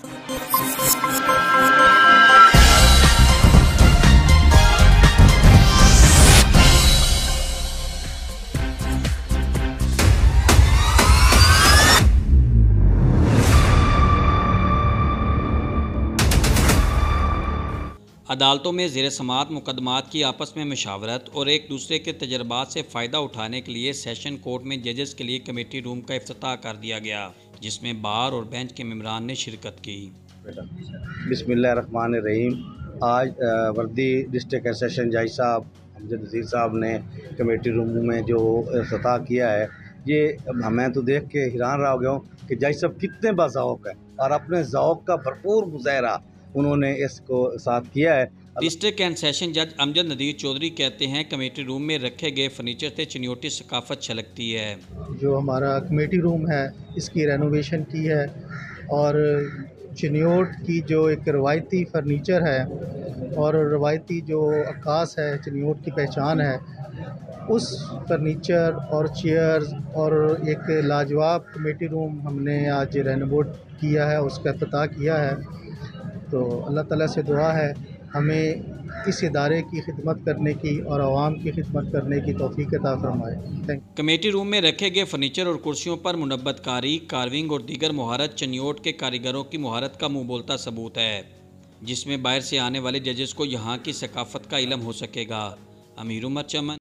अदालतों में जेर समात मुकदमात की आपस में मशावरत और एक दूसरे के तजर्बात से फ़ायदा उठाने के लिए सेशन कोर्ट में जजेस के लिए कमेटी रूम का अफ्ताह कर दिया गया। जिसमें बार और बेंच के मम्बरान ने शिरकत की। रहीम आज वर्दी डिस्ट्रिक्ट एसोसिएशन जज साहब अमजद नज़ीर साहब ने कमेटी रूम में जो अफ्ताह किया है, ये मैं तो देख के हैरान रह गया हूँ कि जज साहब कितने बाक़ हैं और अपने ओक़ का भरपूर मुजाहरा उन्होंने इसको साथ किया है। डिस्ट्रिक्ट एंड सेशन जज अमजद नदीर चौधरी कहते हैं कमेटी रूम में रखे गए फर्नीचर से चनियोटी सकाफत छलकती है। जो हमारा कमेटी रूम है इसकी रेनोवेशन की है और चनियोट की जो एक रवायती फर्नीचर है और रवायती जो अक्कास है चनियोट की पहचान है उस फर्नीचर और चेयर्स और एक लाजवाब कमेटी रूम हमने आज रेनोवेट किया है उसका अफ्ताह किया है। तो अल्लाह ताला से दुआ है, हमें इस इदारे की खिदमत करने की और आवाम की खिदमत करने की तोफ़ी अता फरमाए। कमेटी रूम में रखे गए फर्नीचर और कुर्सियों पर मुनबत कारी कार्विंग और दीगर महारत चनियोट के कारीगरों की महारत का मुँह बोलता सबूत है, जिसमें बाहर से आने वाले जजेस को यहाँ की सकाफ़त का इलम हो सकेगा। अमीर उमर चमन।